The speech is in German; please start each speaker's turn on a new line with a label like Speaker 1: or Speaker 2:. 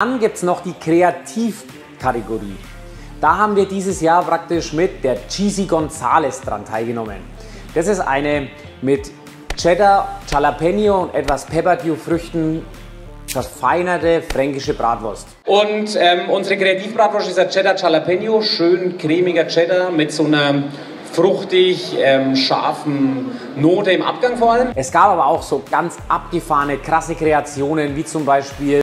Speaker 1: Dann gibt es noch die Kreativkategorie. Da haben wir dieses Jahr praktisch mit der Cheesy Gonzales dran teilgenommen. Das ist eine mit Cheddar, Jalapeno und etwas Pepperdew-Früchten verfeinerte fränkische Bratwurst.
Speaker 2: Und ähm, unsere Kreativbratwurst ist ein Cheddar Jalapeno, schön cremiger Cheddar mit so einer fruchtig ähm, scharfen Note im Abgang vor allem.
Speaker 1: Es gab aber auch so ganz abgefahrene, krasse Kreationen, wie zum Beispiel